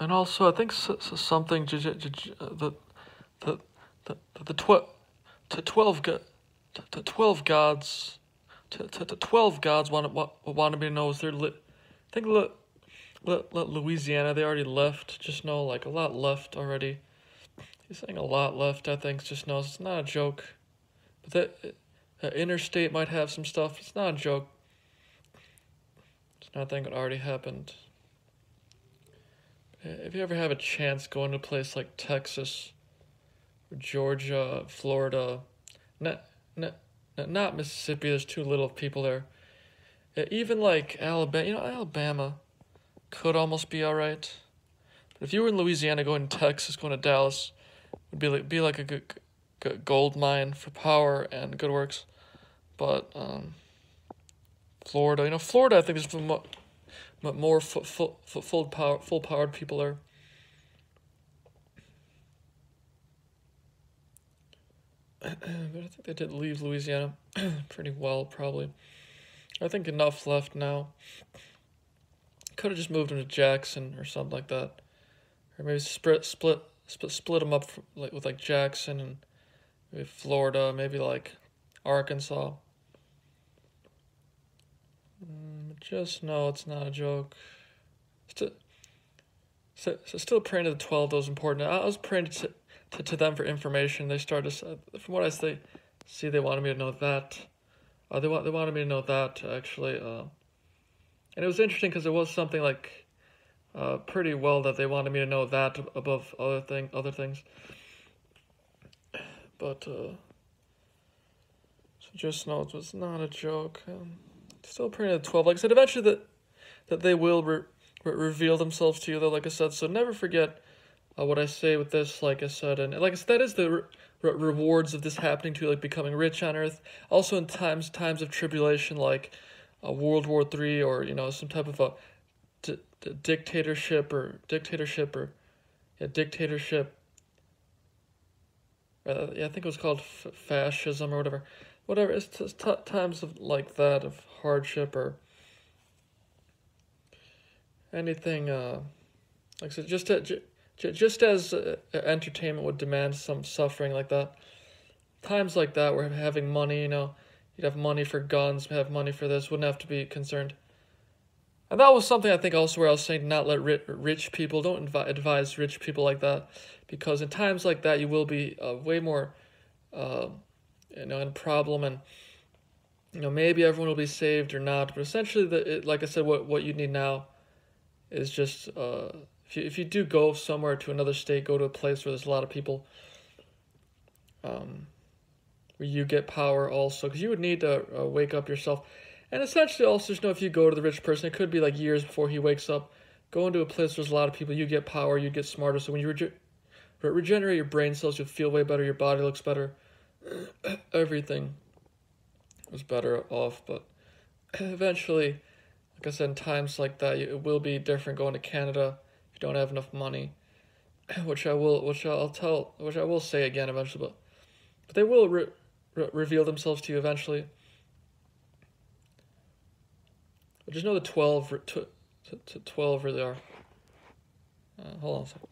And also, I think something uh, the the the twelve to twelve to, twelve gods to, to, to twelve gods wanted wa- wanted me to know is there li- I think li- li- Louisiana they already left. Just know like a lot left already. He's saying a lot left. I think just knows it's not a joke. But that uh, interstate might have some stuff. It's not a joke. It's nothing that already happened. Uh, If you ever have a chance going to a place like Texas, or Georgia, Florida, not, not, not Mississippi, there's too little people there. Uh, Even like Alabama, you know, Alabama could almost be alright. But if you were in Louisiana going to Texas, going to Dallas, would be like, be like a good, good gold mine for power and good works. But, um, Florida, you know, Florida, I think is more full, full, full power, full powered people there. but I think they did leave Louisiana pretty well, probably. I think enough left now. Could have just moved them to Jackson or something like that, or maybe split split split split them up f like with like Jackson and maybe Florida, maybe like Arkansas. Just know it's not a joke. Still, so, so still praying to the twelve. those important. I, was praying to, to to them for information. They started. From what I say, see, they wanted me to know that. Uh, they they wanted me to know that actually. Uh, and it was interesting because it was something like, uh, pretty well that they wanted me to know that above other thing other things. But uh, so just know it was not a joke. Um, still praying the twelve. Like I said, eventually that that they will re- re- reveal themselves to you. Though, like I said, so never forget uh, what I say with this. Like I said, and like I said, that is the re- re- rewards of this happening to you, like becoming rich on earth. Also, in times times of tribulation, like uh, World War Three, or you know some type of a di- di- dictatorship or dictatorship or yeah, dictatorship. Uh, yeah, I think it was called fascism or whatever. Whatever. It's t- times of like that of hardship or anything. Uh, like I said, just uh, j- j- just as uh, entertainment would demand some suffering like that. Times like that, where having money, you know, you'd have money for guns, have money for this, wouldn't have to be concerned. And that was something I think also where I was saying not let ri- rich people, don't advi- advise rich people like that, because in times like that you will be uh, way more, uh, you know, in problem and, you know, maybe everyone will be saved or not, but essentially, the it, like I said, what what you need now, is just uh, if you if you do go somewhere to another state, go to a place where there's a lot of people, um, where you get power also, because you would need to uh, wake up yourself. And essentially, also just know if you go to the rich person, it could be like years before he wakes up. Go into a place where there's a lot of people, you get power, you get smarter. So when you rege- re- regenerate your brain cells, you'll feel way better, your body looks better. Everything was better off. But eventually, like I said, in times like that, it will be different going to Canada if you don't have enough money. Which I will, which I'll tell, which I will say again eventually, but, but they will re- re- reveal themselves to you eventually. But just know the 12, re- tw- t- t- 12 really are. Uh, hold on a second.